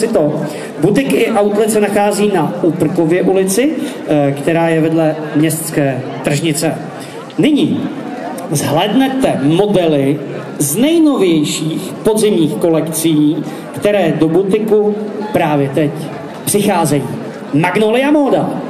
si to. Butik i outlet se nachází na Úprkově ulici, eh, která je vedle městské tržnice. Nyní zhlédnete modely z nejnovějších podzimních kolekcí, které do butiku právě teď přicházejí. Magnolia Moda.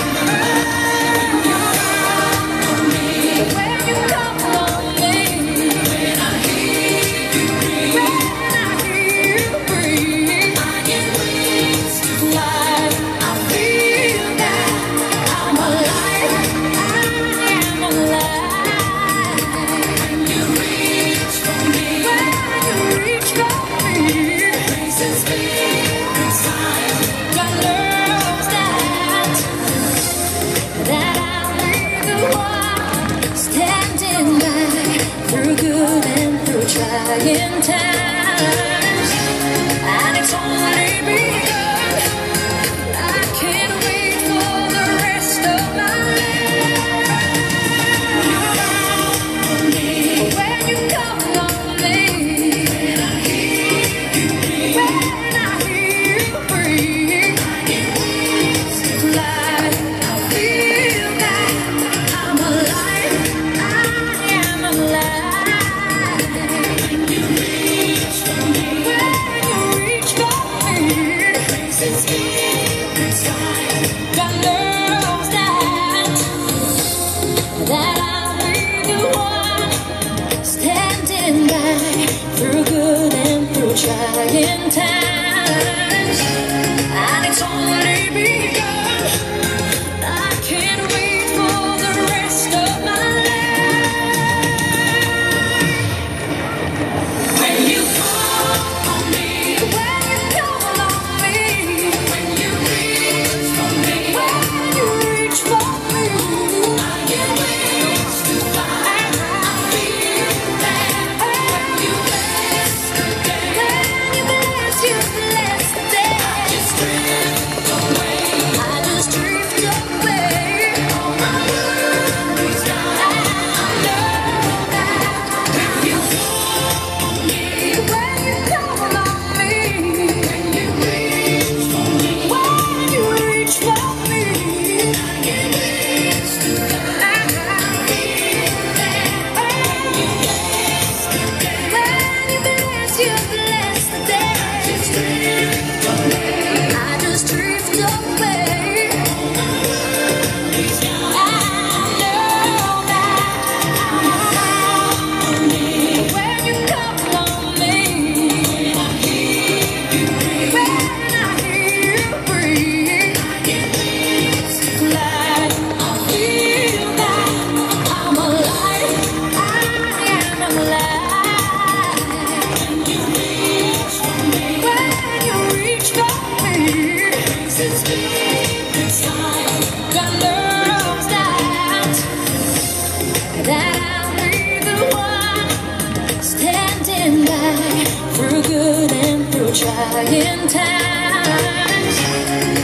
trying times,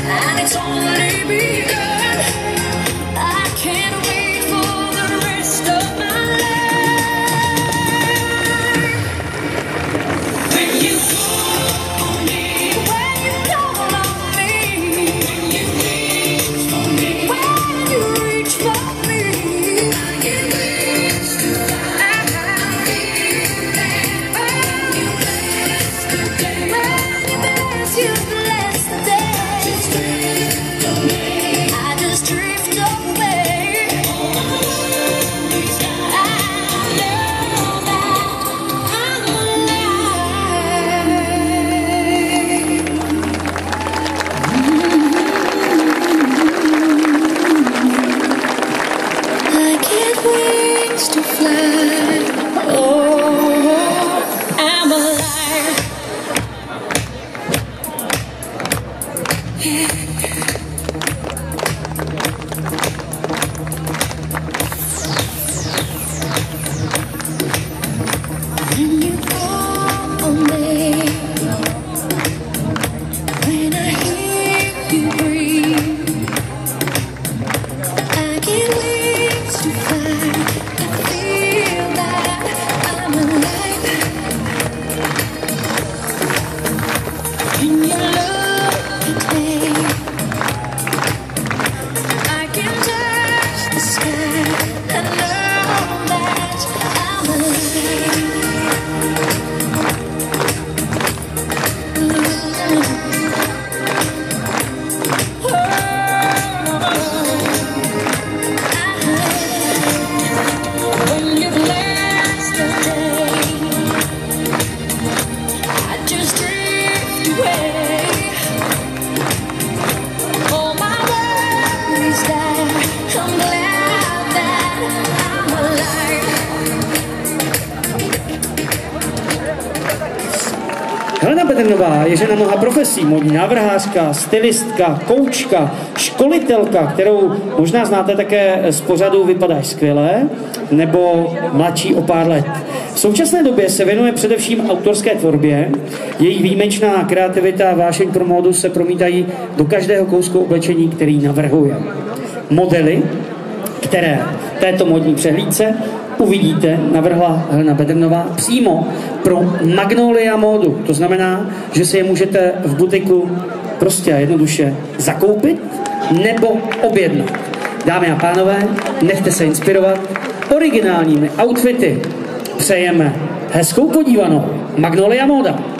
and it's only begun. Je žena mnoha profesí, modní návrhářka, stylistka, koučka, školitelka, kterou možná znáte také z pořadu Vypadáš skvěle, nebo mladší o pár let. V současné době se věnuje především autorské tvorbě. Její výjimečná kreativita a vášeň pro módu se promítají do každého kousku oblečení, který navrhuje. Modely, které této modní přehlídce uvidíte, navrhla Helena Bedrnová přímo pro Magnolia módu. To znamená, že si je můžete v butiku prostě a jednoduše zakoupit nebo objednat. Dámy a pánové, nechte se inspirovat originálními outfity. Přejeme hezkou podívanou. Magnolia móda.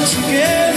once again.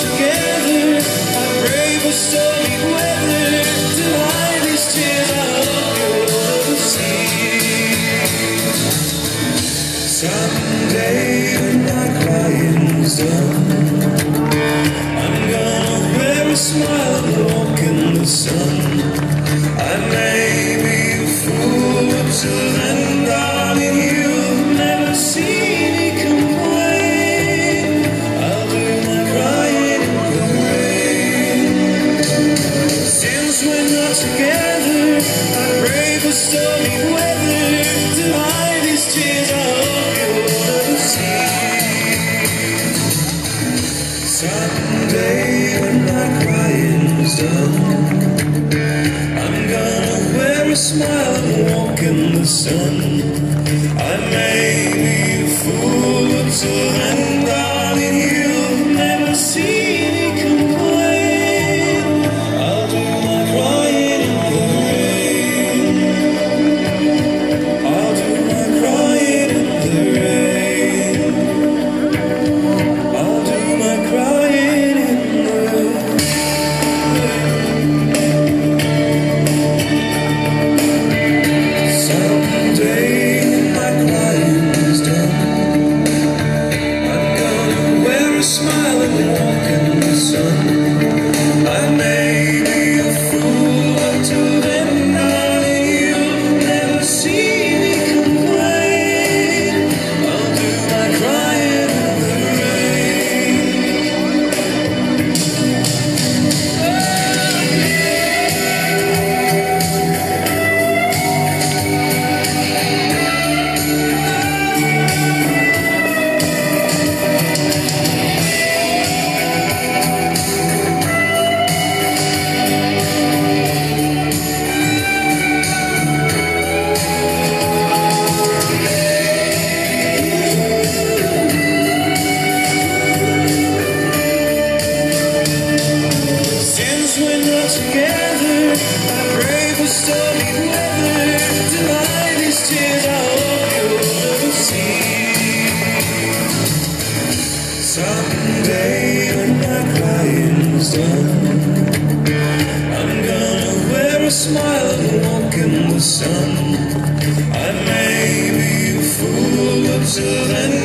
together. I pray for so. Thank you. sun. I may be a fool, but to then.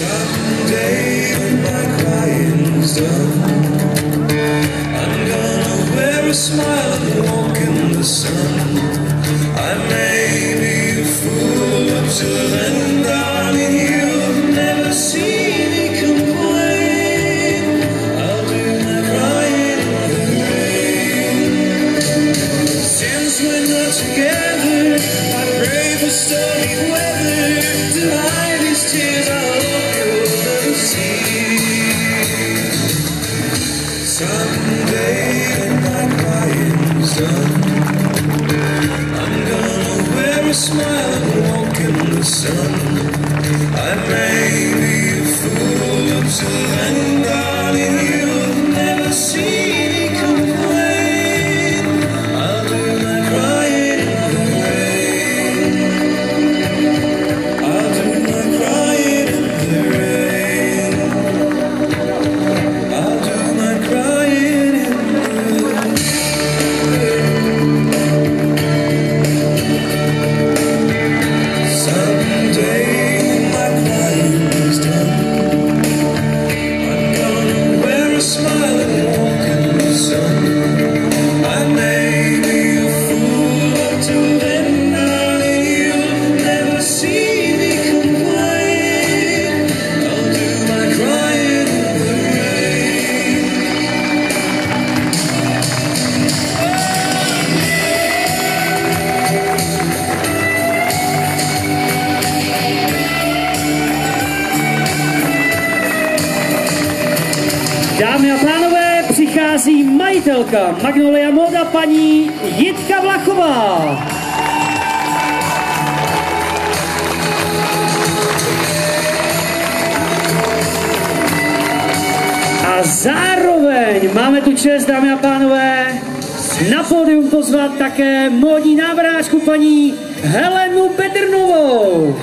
Someday when my crying's done I'm gonna wear a smile and walk in the sun. a smile and walk in the sun. I may be a fool to land on you, never see. ředitelka Magnolia Moda paní Jitka Vlachová. A zároveň máme tu čest, dámy a pánové, na pódium pozvat také módní návrhářku paní Helenu Petrnovou.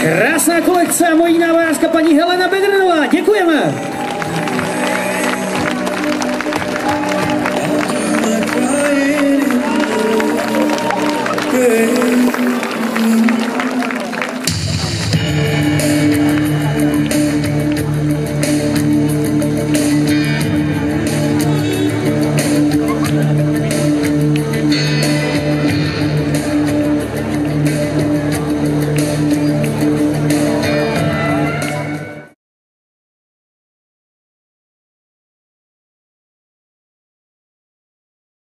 Krásná kolekce a mojí návrhářka paní Helena Bedrnová. Děkujeme. Hey.